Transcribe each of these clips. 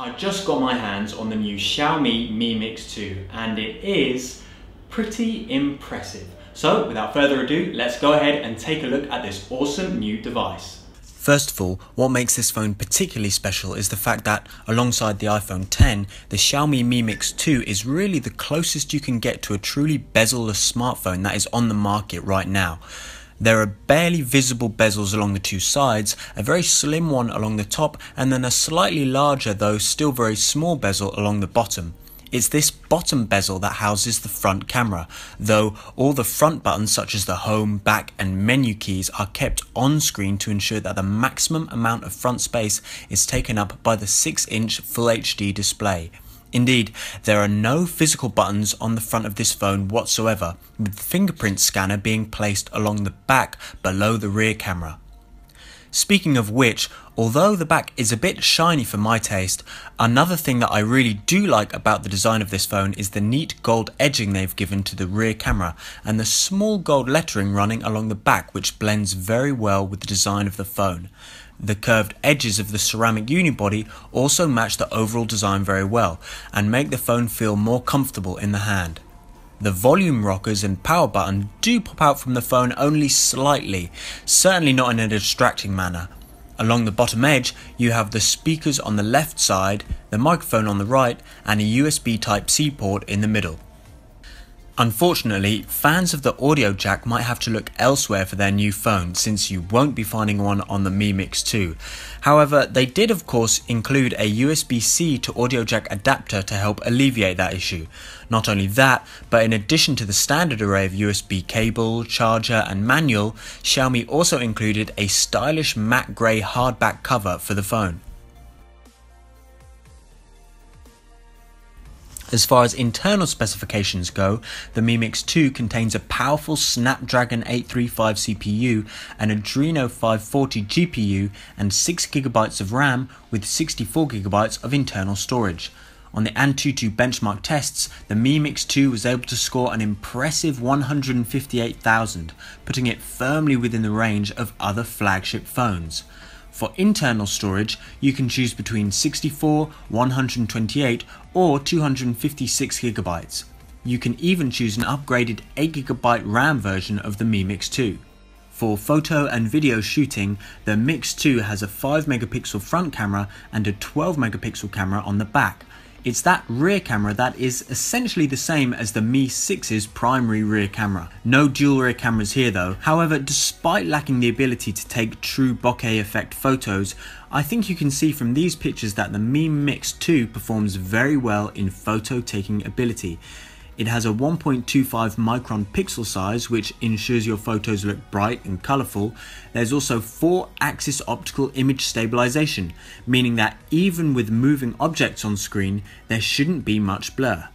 I just got my hands on the new Xiaomi Mi Mix 2 and it is pretty impressive. So without further ado, let's go ahead and take a look at this awesome new device. First of all, what makes this phone particularly special is the fact that, alongside the iPhone 10, the Xiaomi Mi Mix 2 is really the closest you can get to a truly bezel-less smartphone that is on the market right now. There are barely visible bezels along the two sides, a very slim one along the top, and then a slightly larger though still very small bezel along the bottom. It's this bottom bezel that houses the front camera, though all the front buttons such as the home, back and menu keys are kept on screen to ensure that the maximum amount of front space is taken up by the 6 inch Full HD display. Indeed, there are no physical buttons on the front of this phone whatsoever, with the fingerprint scanner being placed along the back below the rear camera. Speaking of which, although the back is a bit shiny for my taste, another thing that I really do like about the design of this phone is the neat gold edging they've given to the rear camera and the small gold lettering running along the back which blends very well with the design of the phone. The curved edges of the ceramic unibody also match the overall design very well and make the phone feel more comfortable in the hand. The volume rockers and power button do pop out from the phone only slightly, certainly not in a distracting manner. Along the bottom edge, you have the speakers on the left side, the microphone on the right, and a USB Type-C port in the middle. Unfortunately, fans of the audio jack might have to look elsewhere for their new phone since you won't be finding one on the Mi Mix 2. However, they did of course include a USB-C to audio jack adapter to help alleviate that issue. Not only that, but in addition to the standard array of USB cable, charger and manual, Xiaomi also included a stylish matte grey hardback cover for the phone. As far as internal specifications go, the Mi Mix 2 contains a powerful Snapdragon 835 CPU, an Adreno 540 GPU, and 6GB of RAM with 64GB of internal storage. On the Antutu benchmark tests, the Mi Mix 2 was able to score an impressive 158,000, putting it firmly within the range of other flagship phones. For internal storage, you can choose between 64, 128 or 256 gigabytes. You can even choose an upgraded 8GB RAM version of the Mi Mix 2. For photo and video shooting, the Mix 2 has a 5 megapixel front camera and a 12 megapixel camera on the back, it's that rear camera that is essentially the same as the Mi 6's primary rear camera. No dual rear cameras here though. However, despite lacking the ability to take true bokeh effect photos, I think you can see from these pictures that the Mi Mix 2 performs very well in photo taking ability. It has a 1.25 micron pixel size, which ensures your photos look bright and colourful. There's also 4 axis optical image stabilization, meaning that even with moving objects on screen, there shouldn't be much blur.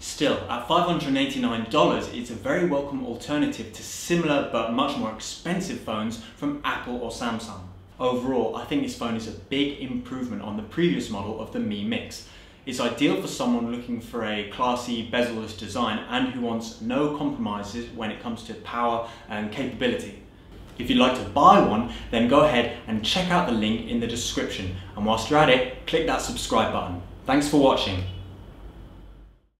Still, at $589, it's a very welcome alternative to similar but much more expensive phones from Apple or Samsung. Overall, I think this phone is a big improvement on the previous model of the Mi Mix. It's ideal for someone looking for a classy bezel-less design and who wants no compromises when it comes to power and capability. If you'd like to buy one, then go ahead and check out the link in the description. And whilst you're at it, click that subscribe button. Thanks for watching.